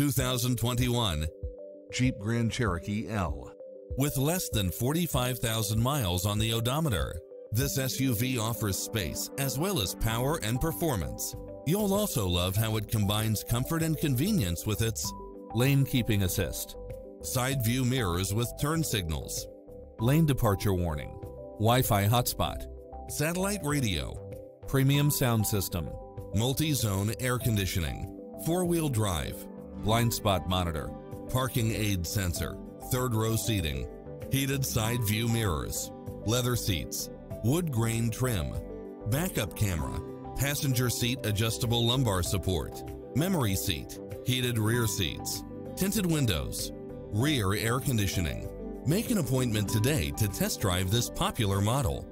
2021 Jeep Grand Cherokee L. With less than 45,000 miles on the odometer, this SUV offers space as well as power and performance. You'll also love how it combines comfort and convenience with its lane keeping assist, side view mirrors with turn signals, lane departure warning, Wi-Fi hotspot, satellite radio, premium sound system, multi-zone air conditioning, four-wheel drive, blind spot monitor, parking aid sensor, third row seating, heated side view mirrors, leather seats, wood grain trim, backup camera, passenger seat adjustable lumbar support, memory seat, heated rear seats, tinted windows, rear air conditioning. Make an appointment today to test drive this popular model.